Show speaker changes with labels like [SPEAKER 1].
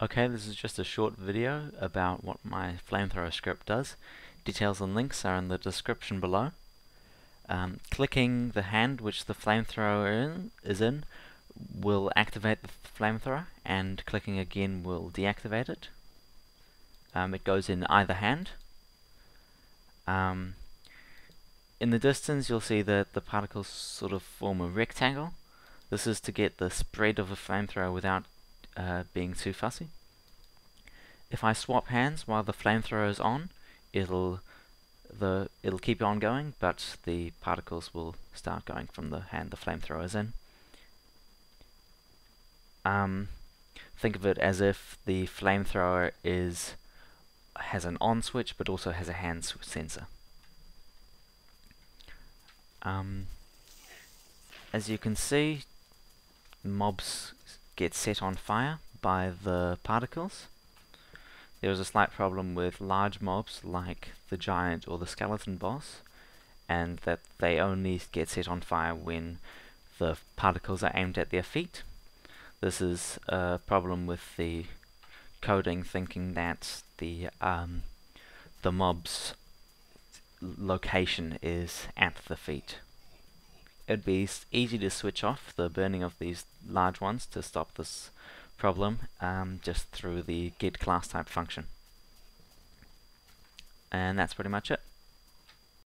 [SPEAKER 1] Okay, this is just a short video about what my flamethrower script does. Details and links are in the description below. Um, clicking the hand which the flamethrower in, is in will activate the flamethrower and clicking again will deactivate it. Um, it goes in either hand. Um, in the distance you'll see that the particles sort of form a rectangle. This is to get the spread of a flamethrower without uh, being too fussy. If I swap hands while the flamethrower is on, it'll the it'll keep on going, but the particles will start going from the hand the flamethrower is in. Um, think of it as if the flamethrower is has an on switch, but also has a hand sensor. Um, as you can see, mobs get set on fire by the particles. There is a slight problem with large mobs like the giant or the skeleton boss, and that they only get set on fire when the particles are aimed at their feet. This is a problem with the coding thinking that the um, the mob's location is at the feet it'd be easy to switch off the burning of these large ones to stop this problem um, just through the get class type function. And that's pretty much it.